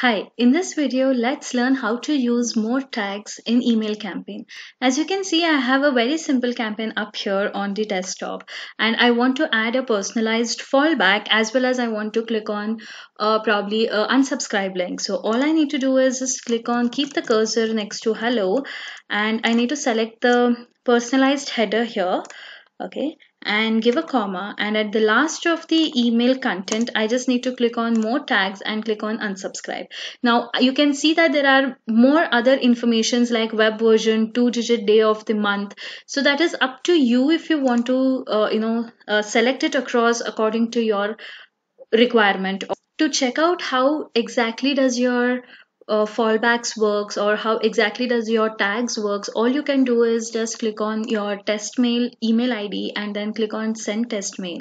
Hi, in this video, let's learn how to use more tags in email campaign. As you can see, I have a very simple campaign up here on the desktop and I want to add a personalized fallback as well as I want to click on uh, probably a unsubscribe link. So all I need to do is just click on keep the cursor next to hello and I need to select the personalized header here okay and give a comma and at the last of the email content I just need to click on more tags and click on unsubscribe. Now you can see that there are more other informations like web version two digit day of the month. So that is up to you if you want to uh, you know uh, select it across according to your requirement. To check out how exactly does your uh, fallbacks works or how exactly does your tags works all you can do is just click on your test mail email id and then click on send test mail